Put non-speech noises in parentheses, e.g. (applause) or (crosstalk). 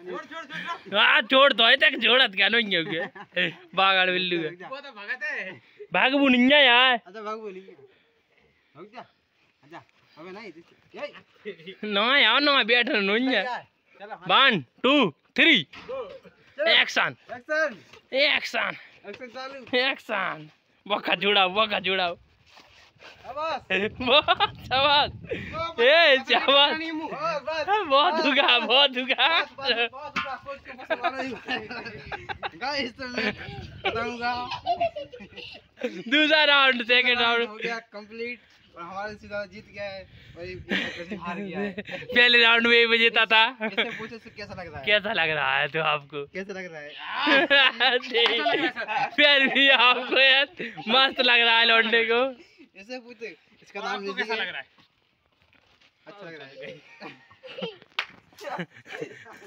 हाँ छोड़ दो तक छोड़त क्या नहीं होगे बागाड़ बिल्लू के तो है भाग बुनिया यार अच्छा भाग बोली भाग जा अच्छा अबे नहीं ना यार ना बैठ नहीं one two three action action action action action बका जुड़ाओ बका जुड़ाओ बहुत शाबाश। ए शाबाश। बस बस बहुत दुगा बहुत तो दूसरा राउंड सेकंड हो राउंड गया कंप्लीट और हमारे सीधा जीत गया है। और हार गया है। पहले राउंड में ही जीता था इससे पूछो से कैसा लग रहा है? कैसा लग रहा है तो आपको? कैसा लग रहा है? (laughs) फिर भी आपको यार मस्त लग रहा है लौटने को। ऐसे पूछे इसका नाम आपको कैसा लग रहा है? अच्छा लग रहा है। (laughs) (laughs) (laughs)